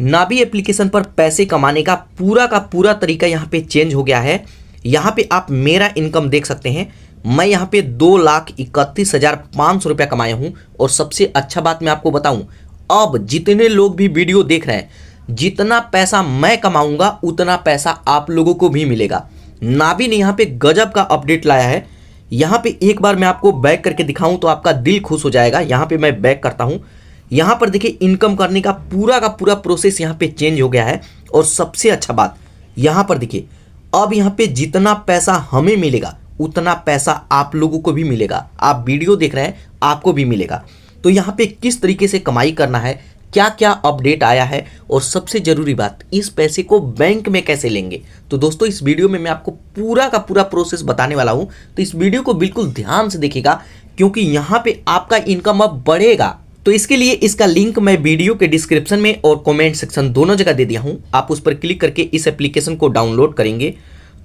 Nabi application पर पैसे कमाने का पूरा का पूरा तरीका यहाँ पे चेंज हो गया है। यहाँ पे आप मेरा इनकम देख सकते हैं। मैं यहाँ पे दो लाख इकतीस हज़ार पाँच सौ रुपया कमाया हूँ। और सबसे अच्छा बात मैं आपको बताऊँ, अब जितने लोग भी वीडियो देख रहे हैं, जितना पैसा मैं कमाऊँगा, उतना पैसा आप लोगों को भी मिलेगा। नाबी ने यहाँ पे गजब का अपडेट लाया है। यहाँ पे एक बार मैं आपको बैक करके दिखाऊँ तो आपका दिल खुश हो जाएगा। यहाँ पे मैं बैक करता हूँ। यहाँ पर देखिए इनकम करने का पूरा का पूरा प्रोसेस यहाँ पे चेंज हो गया है। और सबसे अच्छा बात, यहाँ पर देखिए, अब यहाँ पे जितना पैसा हमें मिलेगा, उतना पैसा आप लोगों को भी मिलेगा। आप वीडियो देख रहे हैं, आपको भी मिलेगा। तो यहाँ पे किस तरीके से कमाई करना है क्या क्या अपडेट आया है, और सबसे ज़रूरी बात, इस पैसे को बैंक में कैसे लेंगे? तो दोस्तों, इस वीडियो में मैं आपको पूरा का पूरा प्रोसेस बताने वाला हूँ। तो इस वीडियो को बिल्कुल ध्यान से देखिएगा, क्योंकि यहाँ पे आपका इनकम अब बढ़ेगा। तो इसके लिए इसका लिंक मैं वीडियो के डिस्क्रिप्शन में और कमेंट सेक्शन दोनों जगह दे दिया हूँ। आप उस पर क्लिक करके इस एप्लीकेशन को डाउनलोड करेंगे।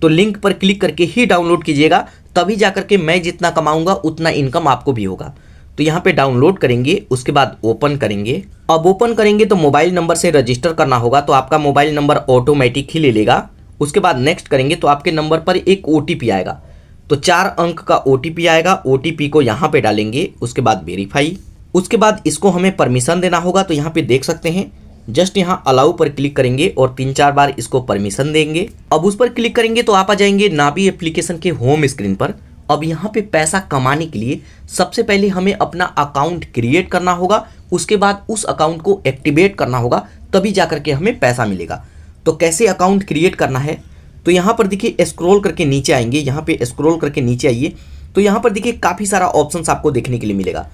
तो लिंक पर क्लिक करके ही डाउनलोड कीजिएगा, तभी जा करके मैं जितना कमाऊँगा, उतना इनकम आपको भी होगा। तो यहाँ पे डाउनलोड करेंगे, उसके बाद ओपन करेंगे। अब ओपन करेंगे तो मोबाइल नंबर से रजिस्टर करना होगा तो आपका मोबाइल नंबर ऑटोमेटिक ही ले लेगा। उसके बाद नेक्स्ट करेंगे तो आपके नंबर पर एक ओटीपी आएगा। तो चार अंक का ओटीपी आएगा ओटीपी को यहाँ पर डालेंगे, उसके बाद वेरीफाई उसके बाद इसको हमें परमिशन देना होगा तो यहाँ पे देख सकते हैं। जस्ट यहाँ अलाउ पर क्लिक करेंगे और तीन चार बार इसको परमिशन देंगे। अब उस पर क्लिक करेंगे तो आप आ जाएँगे नाबी एप्लीकेशन के होम स्क्रीन पर। अब यहाँ पे पैसा कमाने के लिए सबसे पहले हमें अपना अकाउंट क्रिएट करना होगा, उसके बाद उस अकाउंट को एक्टिवेट करना होगा, तभी जा के हमें पैसा मिलेगा। तो कैसे अकाउंट क्रिएट करना है? तो यहाँ पर देखिए स्क्रॉल करके नीचे आएँगे, यहाँ पे स्क्रॉल करके नीचे आइए। तो यहाँ पर देखिए, काफ़ी सारा ऑप्शन आपको देखने के लिए मिलेगा।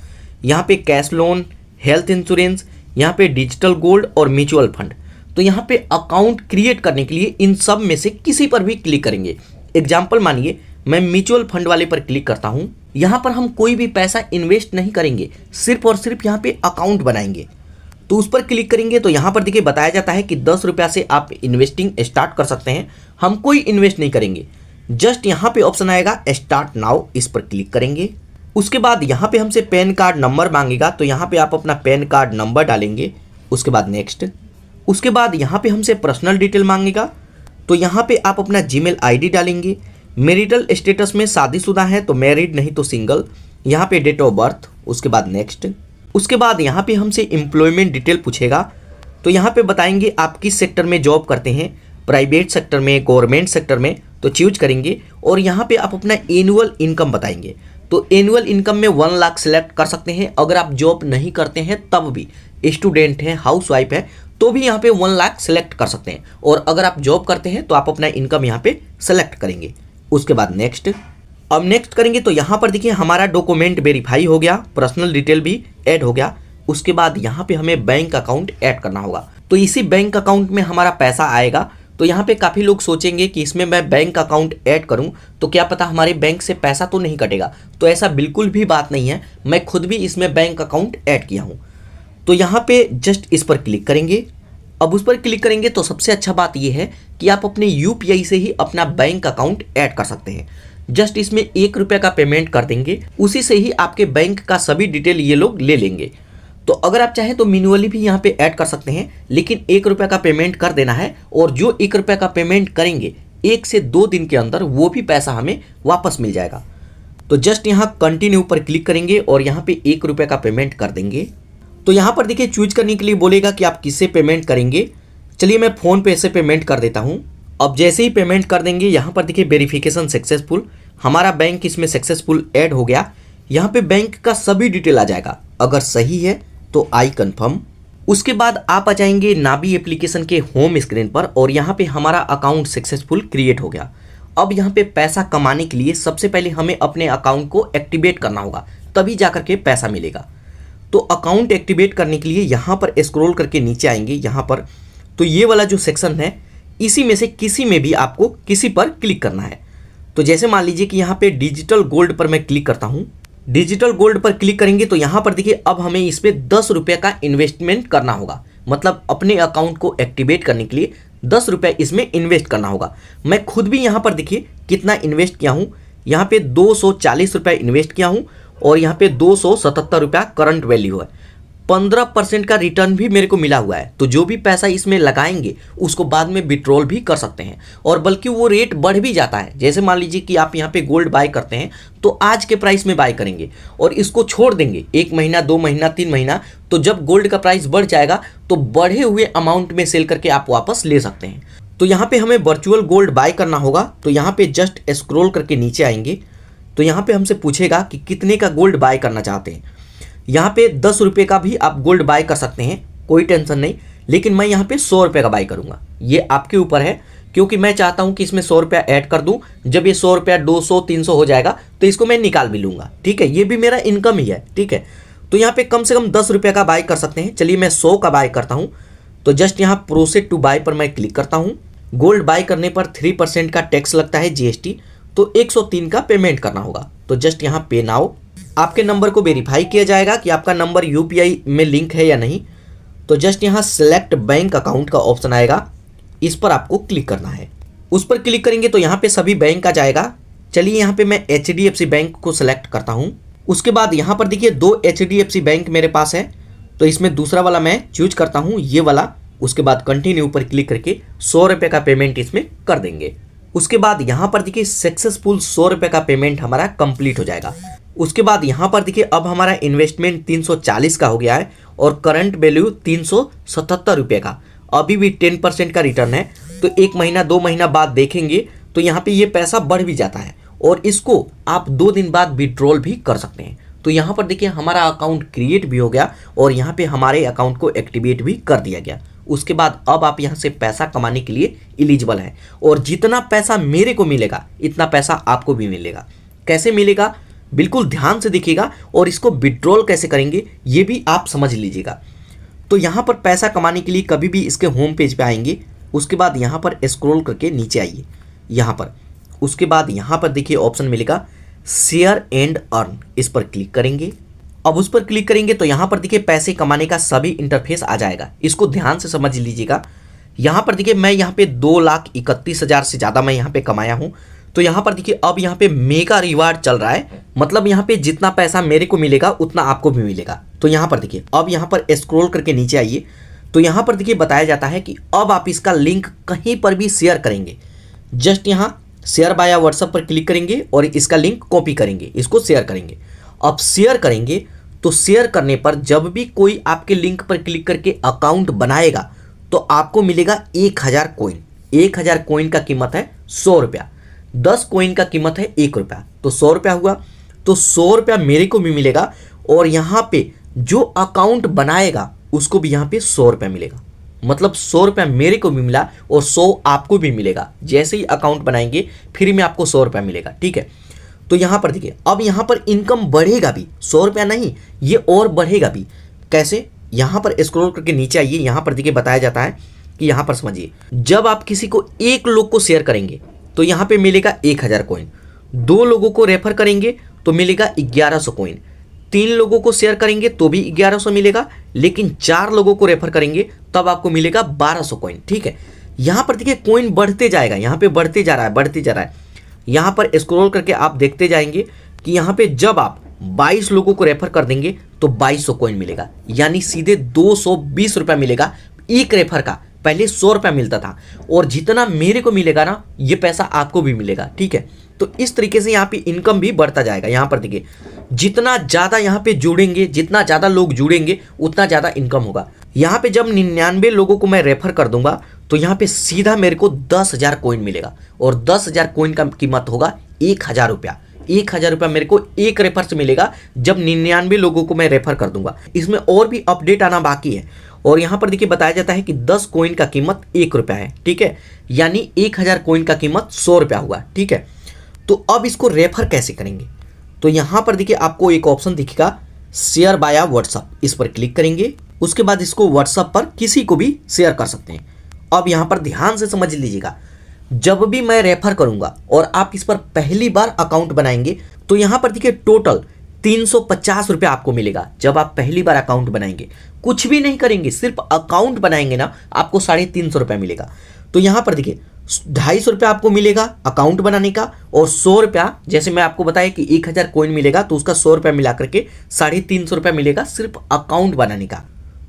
यहाँ पे कैश लोन, हेल्थ इंश्योरेंस, यहाँ पे डिजिटल गोल्ड और म्यूचुअल फंड। तो यहाँ पे अकाउंट क्रिएट करने के लिए इन सब में से किसी पर भी क्लिक करेंगे। एग्ज़ाम्पल मानिए, मैं म्यूचुअल फंड वाले पर क्लिक करता हूँ। यहाँ पर हम कोई भी पैसा इन्वेस्ट नहीं करेंगे, सिर्फ़ और सिर्फ़ यहाँ पे अकाउंट बनाएँगे। तो उस पर क्लिक करेंगे तो यहाँ पर देखिए बताया जाता है कि दस रुपया से आप इन्वेस्टिंग स्टार्ट कर सकते हैं। हम कोई इन्वेस्ट नहीं करेंगे। जस्ट यहाँ पे ऑप्शन आएगा, स्टार्ट नाउ, इस पर क्लिक करेंगे। उसके बाद यहाँ पे हमसे पैन कार्ड नंबर मांगेगा तो यहाँ पे आप अपना पैन कार्ड नंबर डालेंगे, उसके बाद नेक्स्ट उसके बाद यहाँ पे हमसे पर्सनल डिटेल मांगेगा तो यहाँ पे आप अपना जीमेल आईडी डालेंगे। मेरिटल स्टेटस में शादीशुदा है तो मैरिड नहीं तो सिंगल यहाँ पे डेट ऑफ़ बर्थ उसके बाद नेक्स्ट उसके बाद यहाँ पे हमसे एम्प्लॉयमेंट डिटेल पूछेगा तो यहाँ पे बताएँगे आप किस सेक्टर में जॉब करते हैं। प्राइवेट सेक्टर में गवर्नमेंट सेक्टर में तो चूज़ करेंगे। और यहाँ पे आप अपना एनुअल इनकम बताएँगे। तो एनुअल इनकम में वन लाख सेलेक्ट कर सकते हैं। अगर आप जॉब नहीं करते हैं, तब भी स्टूडेंट हैं हाउस वाइफ है तो भी यहाँ पे वन लाख सेलेक्ट कर सकते हैं। और अगर आप जॉब करते हैं तो आप अपना इनकम यहाँ पे सेलेक्ट करेंगे। उसके बाद नेक्स्ट अब नेक्स्ट करेंगे तो यहाँ पर देखिए हमारा डॉक्यूमेंट वेरीफाई हो गया पर्सनल डिटेल भी ऐड हो गया। उसके बाद यहाँ पे हमें बैंक अकाउंट ऐड करना होगा। तो इसी बैंक अकाउंट में हमारा पैसा आएगा। तो यहाँ पे काफ़ी लोग सोचेंगे कि इसमें मैं बैंक अकाउंट ऐड करूँ तो क्या पता हमारे बैंक से पैसा तो नहीं कटेगा। तो ऐसा बिल्कुल भी बात नहीं है, मैं खुद भी इसमें बैंक अकाउंट ऐड किया हूँ। तो यहाँ पे जस्ट इस पर क्लिक करेंगे। अब उस पर क्लिक करेंगे तो सबसे अच्छा बात यह है कि आप अपने यूपीआई से ही अपना बैंक अकाउंट ऐड कर सकते हैं। जस्ट इसमें एक रुपये का पेमेंट कर देंगे, उसी से ही आपके बैंक का सभी डिटेल ये लोग ले लेंगे। तो अगर आप चाहें तो मिनुअली भी यहाँ पे ऐड कर सकते हैं, लेकिन एक रुपये का पेमेंट कर देना है और जो एक रुपये का पेमेंट करेंगे, एक से दो दिन के अंदर वो भी पैसा हमें वापस मिल जाएगा। तो जस्ट यहाँ कंटिन्यू पर क्लिक करेंगे और यहाँ पे एक रुपये का पेमेंट कर देंगे। तो यहाँ पर देखिए चूज़ करने के लिए बोलेगा कि आप किससे पेमेंट करेंगे। चलिए मैं फ़ोन पे से पेमेंट कर देता हूँ। अब जैसे ही पेमेंट कर देंगे, यहाँ पर देखिए वेरिफिकेशन सक्सेसफुल हमारा बैंक इसमें सक्सेसफुल ऐड हो गया। यहाँ पे बैंक का सभी डिटेल आ जाएगा। अगर सही है तो आई कन्फर्म। उसके बाद आप आ जाएँगे नाबी एप्लीकेशन के होम स्क्रीन पर और यहाँ पे हमारा अकाउंट सक्सेसफुल क्रिएट हो गया। अब यहाँ पे पैसा कमाने के लिए सबसे पहले हमें अपने अकाउंट को एक्टिवेट करना होगा, तभी जाकर के पैसा मिलेगा। तो अकाउंट एक्टिवेट करने के लिए यहाँ पर स्क्रॉल करके नीचे आएँगे, यहाँ पर। तो ये वाला जो सेक्शन है, इसी में से किसी में भी आपको किसी पर क्लिक करना है। तो जैसे मान लीजिए कि यहाँ पे डिजिटल गोल्ड पर मैं क्लिक करता हूँ डिजिटल गोल्ड पर क्लिक करेंगे तो यहाँ पर देखिए, अब हमें इस पर दस रुपये का इन्वेस्टमेंट करना होगा। मतलब अपने अकाउंट को एक्टिवेट करने के लिए दस रुपये इसमें इन्वेस्ट करना होगा। मैं खुद भी यहाँ पर देखिए कितना इन्वेस्ट किया हूँ। यहाँ पे दो सौ चालीस रुपये इन्वेस्ट किया हूँ और यहाँ पे दो सौ सतहत्तर रुपया करंट वैल्यू है। पंद्रह परसेंट का रिटर्न भी मेरे को मिला हुआ है। तो जो भी पैसा इसमें लगाएँगे, उसको बाद में विड्रॉल भी कर सकते हैं। और बल्कि वो रेट बढ़ भी जाता है। जैसे मान लीजिए कि आप यहाँ पे गोल्ड बाय करते हैं तो आज के प्राइस में बाय करेंगे और इसको छोड़ देंगे। एक महीना, दो महीना, तीन महीना तो जब गोल्ड का प्राइस बढ़ जाएगा तो बढ़े हुए अमाउंट में सेल करके आप वापस ले सकते हैं। तो यहाँ पे हमें वर्चुअल गोल्ड बाय करना होगा। तो यहाँ पे जस्ट स्क्रोल करके नीचे आएँगे। तो यहाँ पे हमसे पूछेगा कि कितने का गोल्ड बाय करना चाहते हैं। यहाँ पे दस रुपये का भी आप गोल्ड बाय कर सकते हैं, कोई टेंशन नहीं, लेकिन मैं यहाँ पे सौ रुपये का बाय करूँगा। ये आपके ऊपर है, क्योंकि मैं चाहता हूँ कि इसमें सौ रुपया ऐड कर दूँ। जब ये सौ रुपया दो सौ, तीन सौ हो जाएगा तो इसको मैं निकाल भी लूँगा। ठीक है, ये भी मेरा इनकम ही है, ठीक है। तो यहाँ पे कम से कम दस रुपये का बाय कर सकते हैं। चलिए मैं सौ का बाय करता हूँ। तो जस्ट यहाँ प्रोसेड टू बाय पर मैं क्लिक करता हूँ। गोल्ड बाय करने पर थ्री परसेंट का टैक्स लगता है जीएसटी तो 103 का पेमेंट करना होगा। तो जस्ट यहाँ पे नाउ आपके नंबर को वेरीफाई किया जाएगा कि आपका नंबर यूपीआई में लिंक है या नहीं। तो जस्ट यहाँ सेलेक्ट बैंक अकाउंट का ऑप्शन आएगा। इस पर आपको क्लिक करना है। उस पर क्लिक करेंगे तो यहाँ पे सभी बैंक आ जाएगा। चलिए यहाँ पे मैं एचडीएफसी बैंक को सिलेक्ट करता हूँ। उसके बाद यहाँ पर देखिए दो एचडीएफसी बैंक मेरे पास है। तो इसमें दूसरा वाला मैं चूज़ करता हूँ, ये वाला। उसके बाद कंटिन्यू पर क्लिक करके सौ रुपये का पेमेंट इसमें कर देंगे। उसके बाद यहाँ पर देखिए सक्सेसफुल सौ रुपये का पेमेंट हमारा कंप्लीट हो जाएगा। उसके बाद यहाँ पर देखिए, अब हमारा इन्वेस्टमेंट 340 का हो गया है और करंट वैल्यू तीन रुपये का। अभी भी 10 परसेंट का रिटर्न है तो एक महीना, दो महीना बाद देखेंगे तो यहाँ पे ये पैसा बढ़ भी जाता है और इसको आप दो दिन बाद विड्रॉल भी कर सकते हैं। तो यहाँ पर देखिए, हमारा अकाउंट क्रिएट भी हो गया और यहाँ पे हमारे अकाउंट को एक्टिवेट भी कर दिया गया। उसके बाद अब आप यहाँ से पैसा कमाने के लिए इलिजिबल हैं और जितना पैसा मेरे को मिलेगा, इतना पैसा आपको भी मिलेगा। कैसे मिलेगा? बिल्कुल ध्यान से देखिएगा और इसको विड्रॉल कैसे करेंगे, ये भी आप समझ लीजिएगा। तो यहाँ पर पैसा कमाने के लिए कभी भी इसके होम पेज पे आएँगे, उसके बाद यहाँ पर स्क्रॉल करके नीचे आइए, यहाँ पर। उसके बाद यहाँ पर देखिए ऑप्शन मिलेगा शेयर एंड अर्न इस पर क्लिक करेंगे। अब उस पर क्लिक करेंगे तो यहाँ पर देखिए पैसे कमाने का सभी इंटरफेस आ जाएगा, इसको ध्यान से समझ लीजिएगा। यहाँ पर देखिए मैं यहाँ पे दो लाख इकतीस हज़ार से ज़्यादा मैं यहाँ पे कमाया हूँ तो यहाँ पर देखिए, अब यहाँ पे मेगा रिवार्ड चल रहा है। मतलब यहाँ पे जितना पैसा मेरे को मिलेगा, उतना आपको भी मिलेगा। तो यहाँ पर देखिए, अब यहाँ पर स्क्रोल करके नीचे आइए। तो यहाँ पर देखिए, बताया जाता है कि अब आप इसका लिंक कहीं पर भी शेयर करेंगे। जस्ट यहाँ शेयर बाया व्हाट्सअप पर क्लिक करेंगे और इसका लिंक कॉपी करेंगे, इसको शेयर करेंगे। अब शेयर करेंगे तो शेयर करने पर जब भी कोई आपके लिंक पर क्लिक करके अकाउंट बनाएगा तो आपको मिलेगा एक हज़ार कोइन एक हज़ार कोइन का कीमत है सौ रुपया। दस कोइन का कीमत है एक रुपया। तो सौ रुपया हुआ। तो सौ रुपया मेरे को भी मिलेगा और यहाँ पे जो अकाउंट बनाएगा, उसको भी यहाँ पे सौ रुपया मिलेगा। मतलब सौ रुपया मेरे को भी मिला और सौ आपको भी मिलेगा। जैसे ही अकाउंट बनाएँगे, फ्री में आपको सौ रुपया मिलेगा, ठीक है? तो यहाँ पर देखिए, अब यहाँ पर इनकम बढ़ेगा भी। सौ रुपया नहीं, ये और बढ़ेगा भी। कैसे? यहाँ पर स्क्रॉल करके नीचे आइए। यहाँ पर देखिए, बताया जाता है कि यहाँ पर समझिए। जब आप किसी को एक लोग को शेयर करेंगे तो यहाँ पे मिलेगा एक हज़ार कोइन दो लोगों को रेफर करेंगे तो मिलेगा ग्यारह सौ कोइन तीन लोगों को शेयर करेंगे तो भी ग्यारह सौ मिलेगा। लेकिन चार लोगों को रेफर करेंगे, तब आपको मिलेगा बारह सौ कोइन ठीक है? यहाँ पर देखिए कोइन बढ़ते जाएगा, यहाँ पे बढ़ते जा रहा है, बढ़ते जा रहा है। यहाँ पर स्क्रॉल करके आप देखते जाएँगे कि यहाँ पे जब आप 22 लोगों को रेफर कर देंगे तो 2200 कॉइन मिलेगा। यानी सीधे दो सौ मिलेगा एक रेफर का। पहले सौ रुपया मिलता था और जितना मेरे को मिलेगा ना, ये पैसा आपको भी मिलेगा, ठीक है? तो इस तरीके से यहाँ पे इनकम भी बढ़ता जाएगा। यहाँ पर देखिए, जितना ज़्यादा यहाँ पे जुड़ेंगे, जितना ज़्यादा लोग जुड़ेंगे, उतना ज़्यादा इनकम होगा। यहाँ पे जब निन्यानवे लोगों को मैं रेफर कर दूँगा तो यहाँ पे सीधा मेरे को दस हज़ार कोइन मिलेगा और दस हज़ार कोइन का कीमत होगा एक हज़ार रुपया। एक हज़ार रुपया मेरे को एक रेफर से मिलेगा जब निन्यानवे लोगों को मैं रेफर कर दूँगा। इसमें और भी अपडेट आना बाकी है। और यहाँ पर देखिए बताया जाता है कि दस कोइन का कीमत एक रुपया है, ठीक है? यानी एक हज़ार कोइन का कीमत सौ रुपया हुआ, ठीक है? तो अब इसको रेफर कैसे करेंगे? तो यहाँ पर देखिए आपको एक ऑप्शन दिखेगा शेयर बाया व्हाट्सअप इस पर क्लिक करेंगे, उसके बाद इसको व्हाट्सअप पर किसी को भी शेयर कर सकते हैं। अब यहाँ पर ध्यान से समझ लीजिएगा, जब भी मैं रेफर करूँगा और आप इस पर पहली बार अकाउंट बनाएँगे तो यहाँ पर देखिए टोटल तीन सौ पचास आपको मिलेगा जब आप पहली बार अकाउंट बनाएँगे। कुछ भी नहीं करेंगे, सिर्फ़ अकाउंट बनाएँगे ना, आपको साढ़े तीन सौ रुपये मिलेगा। तो यहाँ पर देखिए, ढाई सौ रुपया आपको मिलेगा अकाउंट बनाने का और सौ रुपया, जैसे मैं आपको बताया कि एक हज़ार कोइन मिलेगा तो उसका सौ रुपया मिला करके साढ़े तीन सौ रुपया मिलेगा सिर्फ़ अकाउंट बनाने का।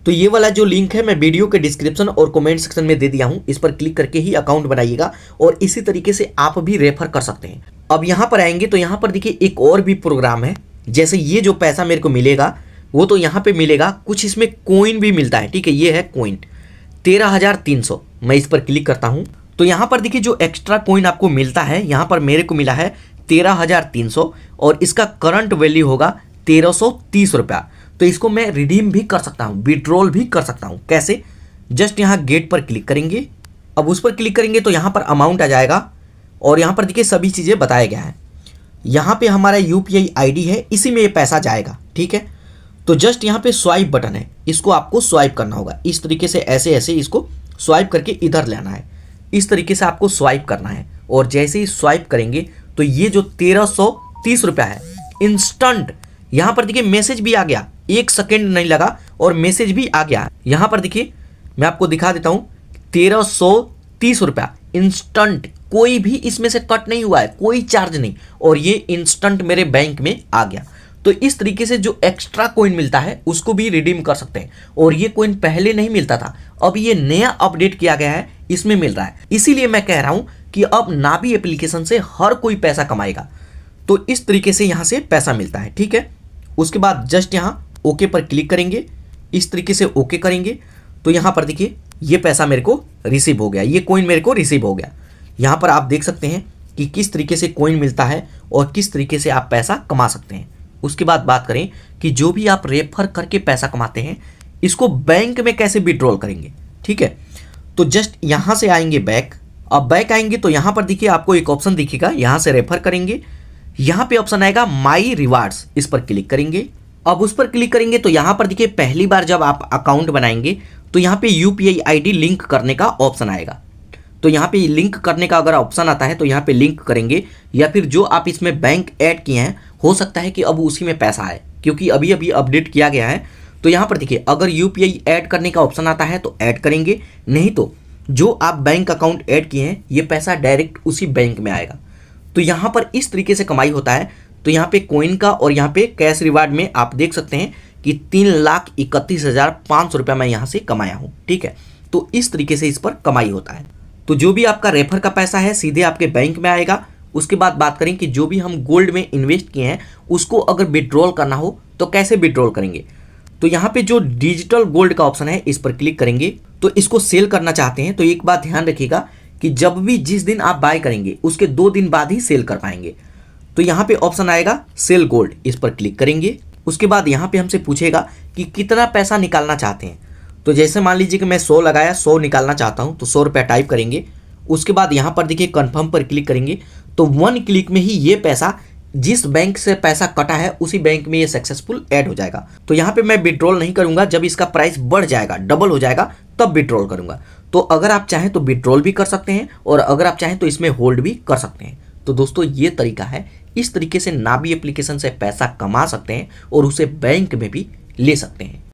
तो ये वाला जो लिंक है, मैं वीडियो के डिस्क्रिप्शन और कमेंट सेक्शन में दे दिया हूँ, इस पर क्लिक करके ही अकाउंट बनाइएगा और इसी तरीके से आप भी रेफर कर सकते हैं। अब यहाँ पर आएँगे तो यहाँ पर देखिए एक और भी प्रोग्राम है। जैसे ये जो पैसा मेरे को मिलेगा, वो तो यहाँ पे मिलेगा, कुछ इसमें कोइन भी मिलता है, ठीक है, ये है कोइन तेरह हज़ार तीन सौ, मैं इस पर क्लिक करता हूँ। तो यहाँ पर देखिए, जो एक्स्ट्रा कोइन आपको मिलता है, यहाँ पर मेरे को मिला है तेरह हज़ार तीन सौ, और इसका करंट वैल्यू होगा तेरह सौ तीस रुपया। तो इसको मैं रिडीम भी कर सकता हूँ विड्रॉल भी कर सकता हूँ। कैसे? जस्ट यहाँ गेट पर क्लिक करेंगे। अब उस पर क्लिक करेंगे तो यहाँ पर अमाउंट आ जाएगा, और यहाँ पर देखिए सभी चीज़ें बताया गया है। यहाँ पे हमारा यू पी है, इसी में ये पैसा जाएगा, ठीक है? तो जस्ट यहाँ पे स्वाइप बटन है, इसको आपको स्वाइप करना होगा। इस तरीके से ऐसे ऐसे इसको स्वाइप करके इधर लेना है। इस तरीके से आपको स्वाइप करना है, और जैसे ही स्वाइप करेंगे तो ये जो तेरह सौ तीस रुपया है इंस्टंट यहाँ पर देखिए मैसेज भी आ गया, एक सेकेंड नहीं लगा, और मैसेज भी आ गया। यहाँ पर देखिए, मैं आपको दिखा देता हूँ, तेरह सौ रुपया इंस्टंट कोई भी इसमें से कट नहीं हुआ है, कोई चार्ज नहीं। और ये इंस्टेंट मेरे बैंक में आ गया। तो इस तरीके से जो एक्स्ट्रा कोइन मिलता है, उसको भी रिडीम कर सकते हैं। और ये कोइन पहले नहीं मिलता था। अब ये नया अपडेट किया गया है, इसमें मिल रहा है। इसीलिए मैं कह रहा हूँ कि अब नाबी एप्लीकेशन से हर कोई पैसा कमाएगा। तो इस तरीके से यहाँ से पैसा मिलता है, ठीक है? उसके बाद जस्ट यहाँ ओके पर क्लिक करेंगे। इस तरीके से ओके करेंगे। तो यहाँ पर देखिए, ये पैसा मेरे को रिसीव हो गया। ये कोइन मेरे को रिसीव हो गया। यहाँ पर आप देख सकते हैं कि किस तरीके से कोइन मिलता है और किस तरीके से आप पैसा कमा सकते हैं। उसके बाद बात करें कि जो भी आप रेफर करके पैसा कमाते हैं, इसको बैंक में कैसे विड्रॉल करेंगे? ठीक है? तो जस्ट यहाँ से आएँगे बैक अब बैक आएँगे तो यहाँ पर देखिए आपको एक ऑप्शन दिखेगा। यहाँ से रेफर करेंगे। यहाँ पे ऑप्शन आएगा माई रिवार्ड्स इस पर क्लिक करेंगे। अब उस पर क्लिक करेंगे तो यहाँ पर देखिए पहली बार जब आप अकाउंट बनाएँगे तो यहाँ पे यू पी आई लिंक करने का ऑप्शन आएगा। तो यहाँ पे लिंक करने का अगर ऑप्शन आता है तो यहाँ पे लिंक करेंगे, या फिर जो आप इसमें बैंक ऐड किए हैं, हो सकता है कि अब उसी में पैसा आए, क्योंकि अभी अभी अपडेट किया गया है। तो यहाँ पर देखिए, अगर यू ऐड करने का ऑप्शन आता है तो ऐड करेंगे, नहीं तो जो आप बैंक अकाउंट ऐड किए हैं, ये पैसा डायरेक्ट उसी बैंक में आएगा। तो यहाँ पर इस तरीके से कमाई होता है। तो यहाँ पे कोइन का और यहाँ पे कैश रिवार्ड में आप देख सकते हैं कि तीन लाख इकतीस हज़ार पाँच सौ रुपया मैं यहाँ से कमाया हूँ, ठीक है? तो इस तरीके से इस पर कमाई होता है। तो जो भी आपका रेफर का पैसा है, सीधे आपके बैंक में आएगा। उसके बाद बात करें कि जो भी हम गोल्ड में इन्वेस्ट किए हैं, उसको अगर विड्रॉल करना हो तो कैसे विड्रॉल करेंगे? तो यहाँ पे जो डिजिटल गोल्ड का ऑप्शन है, इस पर क्लिक करेंगे। तो इसको सेल करना चाहते हैं तो एक बात ध्यान रखिएगा कि जब भी जिस दिन आप बाय करेंगे, उसके दो दिन बाद ही सेल कर पाएँगे। तो यहाँ पे ऑप्शन आएगा सेल गोल्ड इस पर क्लिक करेंगे। उसके बाद यहाँ पे हमसे पूछेगा कि कितना पैसा निकालना चाहते हैं। तो जैसे मान लीजिए कि मैं सौ लगाया, सौ निकालना चाहता हूँ तो सौ रुपया टाइप करेंगे। उसके बाद यहाँ पर देखिए कन्फर्म पर क्लिक करेंगे। तो वन क्लिक में ही ये पैसा, जिस बैंक से पैसा कटा है, उसी बैंक में ये सक्सेसफुल ऐड हो जाएगा। तो यहाँ पे मैं विड्रॉल नहीं करूँगा। जब इसका प्राइस बढ़ जाएगा डबल हो जाएगा, तब विड्रॉल करूँगा। तो अगर आप चाहें तो विड्रॉल भी कर सकते हैं और अगर आप चाहें तो इसमें होल्ड भी कर सकते हैं। तो दोस्तों, ये तरीका है। इस तरीके से नाबी एप्लीकेशन से पैसा कमा सकते हैं और उसे बैंक में भी ले सकते हैं।